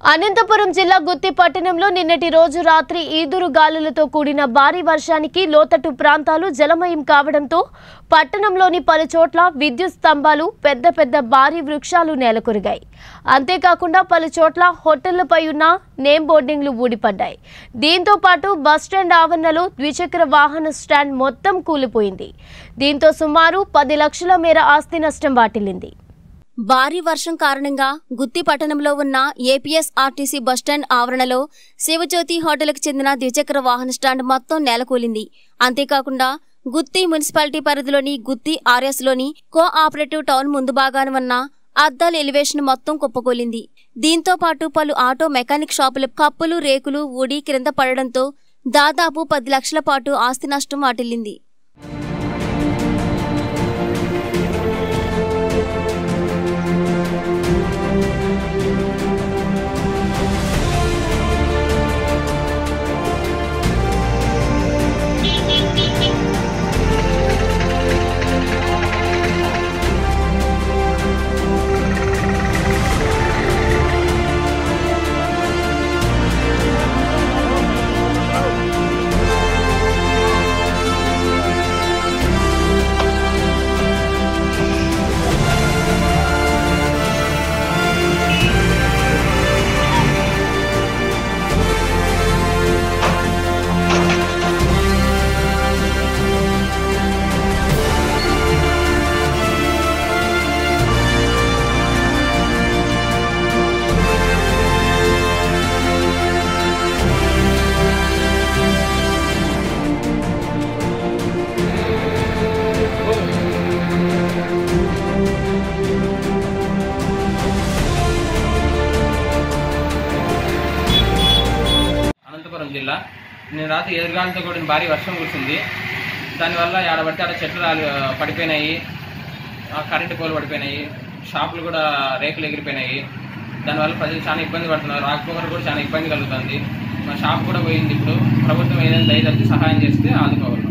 అనంతపురం జిల్లా గుత్తి పట్టణంలో నిన్నటి రోజు రాత్రి ఈదురు గాలులతో కూడిన భారీ వర్షానికి లోతట్టు ప్రాంతాలు జలమయం కావడంతో పట్టణంలోని పలు చోట్ల విద్యుత్ స్తంభాలు పెద్ద పెద్ద భారీ వృక్షాలు నేలకొరిగాయి. అంతేకాకుండా పలు చోట్ల హోటళ్ళపై ఉన్న నేమ్ బోర్డింగ్లు ఊడిపడ్డాయి. దీంతో పాటు బస్టాండ్ ఆవరణలో ద్విచక్ర వాహన స్టాండ్ మొత్తం కూలిపోయింది. దీంతో సుమారు పది లక్షల మేర ఆస్తి నష్టం వాటిల్లింది. భారీ వర్షం కారణంగా గుత్తి పట్టణంలో ఉన్న ఏపీఎస్ ఆర్టీసీ బస్టాండ్ ఆవరణలో శివజ్యోతి హోటల్కు చెందిన ద్విచక్ర వాహన స్టాండ్ మొత్తం నేలకూలింది. అంతేకాకుండా గుత్తి మున్సిపాలిటీ పరిధిలోని గుత్తి ఆర్ఎస్లోని కో ఆపరేటివ్ టౌన్ ముందు భాగాన ఉన్న అద్దాల ఎలివేషన్ మొత్తం కుప్పకూలింది. దీంతో పాటు పలు ఆటో మెకానిక్ షాపుల కప్పులు రేకులు ఊడి క్రింద పడడంతో దాదాపు పది లక్షల పాటు ఆస్తి నష్టం వాటిల్లింది. Música అనంతపురం జిల్లా. నేను రాత్రి ఎదురుగాలతో కూడిన భారీ వర్షం కురిసింది. దానివల్ల ఆడబడితే ఆడ చెట్లు రాలి పడిపోయినాయి. కరెంటు పోలు పడిపోయినాయి. షాపులు కూడా రేకులు ఎగిరిపోయినాయి. దానివల్ల ప్రజలు చాలా ఇబ్బంది పడుతున్నారు. రాకపోకలు కూడా చాలా ఇబ్బంది కలుగుతుంది. మా షాప్ కూడా పోయింది ఇప్పుడు. ప్రభుత్వం ఏదైనా దయచేసి సహాయం చేస్తే ఆదుకోవాలి